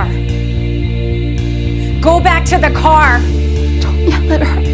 car. Go back to the car. Don't yell at her.